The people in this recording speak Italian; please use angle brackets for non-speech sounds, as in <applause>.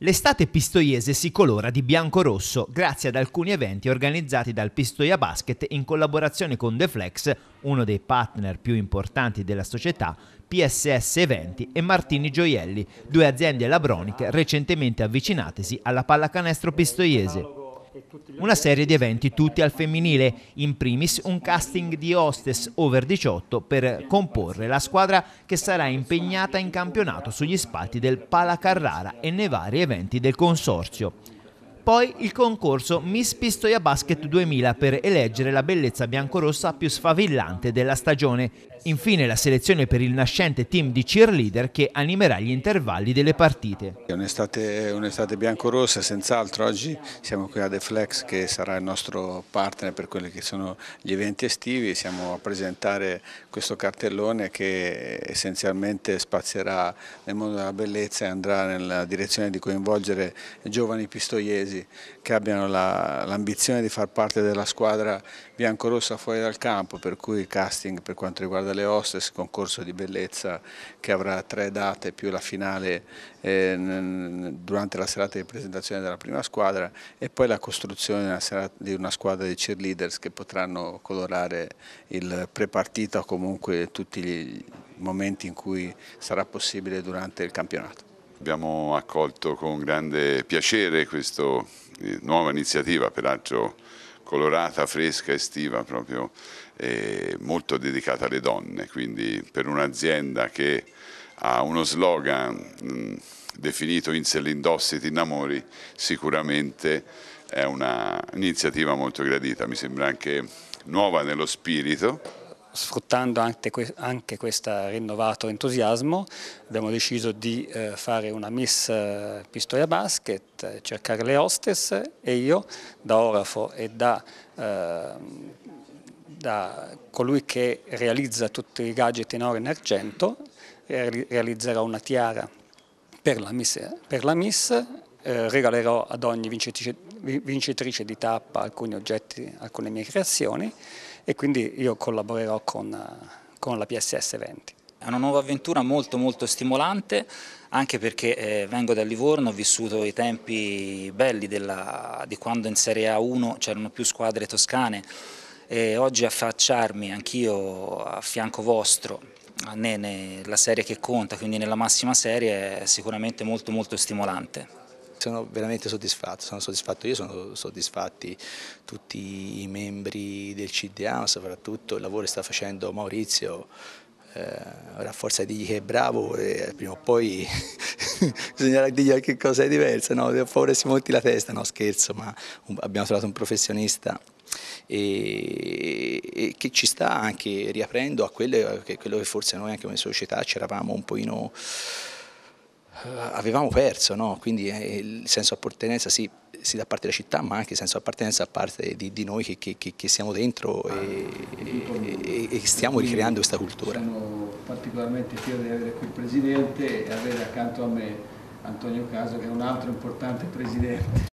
L'estate pistoiese si colora di bianco-rosso grazie ad alcuni eventi organizzati dal Pistoia Basket in collaborazione con The Flex, uno dei partner più importanti della società, PSS Eventi e Martini Gioielli, due aziende labroniche recentemente avvicinatesi alla pallacanestro pistoiese. Una serie di eventi tutti al femminile, in primis un casting di hostess over 18 per comporre la squadra che sarà impegnata in campionato sugli spalti del Pala Carrara e nei vari eventi del consorzio. Poi il concorso Miss Pistoia Basket 2000 per eleggere la bellezza biancorossa più sfavillante della stagione. Infine la selezione per il nascente team di cheerleader che animerà gli intervalli delle partite. Un'estate un biancorossa, senz'altro oggi siamo qui a The Flex che sarà il nostro partner per quelli che sono gli eventi estivi, siamo a presentare questo cartellone che essenzialmente spazierà nel mondo della bellezza e andrà nella direzione di coinvolgere giovani pistoiesi paesi che abbiano l'ambizione la, di far parte della squadra biancorossa fuori dal campo, per cui il casting per quanto riguarda le hostess, concorso di bellezza che avrà tre date più la finale eh, durante la serata di presentazione della prima squadra e poi la costruzione di una squadra di cheerleaders che potranno colorare il prepartito o comunque tutti i momenti in cui sarà possibile durante il campionato. Abbiamo accolto con grande piacere questa eh, nuova iniziativa, peraltro colorata, fresca, estiva, proprio eh, molto dedicata alle donne, quindi per un'azienda che ha uno slogan mh, definito Insel Indossi ti innamori, sicuramente è un'iniziativa molto gradita, mi sembra anche nuova nello spirito sfruttando anche, questo rinnovato entusiasmo abbiamo deciso di eh, fare una Miss eh, Pistoia Basket, cercare le hostess e io da orafo e da, eh, da colui che realizza tutti i gadget in oro e in argento realizzerò una tiara per la Miss, per la miss eh, regalerò ad ogni vincitrice, vincitrice di tappa alcuni oggetti, alcune mie creazioni e quindi io collaborerò con, con la PSS 20. È una nuova avventura molto molto stimolante anche perché eh, vengo da Livorno, ho vissuto i tempi belli della, di quando in Serie A1 c'erano più squadre toscane e oggi affacciarmi anch'io a fianco vostro nella serie che conta, quindi nella massima serie è sicuramente molto molto stimolante. Sono veramente soddisfatto, sono soddisfatto io, sono soddisfatti tutti i membri del CDA, soprattutto il lavoro che sta facendo Maurizio, eh, ora forza di dirgli che è bravo e prima o poi <laughs> bisognerà dirgli qualche cosa di diversa, no? a favore si monti la testa, no scherzo, ma abbiamo trovato un professionista e, e, che ci sta anche riaprendo a quello che, quello che forse noi anche come società ci eravamo un pochino eh, avevamo perso, no? quindi eh, il senso di appartenenza sì, sì, da parte della città ma anche il senso di appartenenza da parte di, di noi che, che, che, siamo dentro e, e, e, stiamo ricreando questa cultura. Sono particolarmente fiero di avere qui il Presidente e avere accanto a me Antonio Caso che è un altro importante Presidente.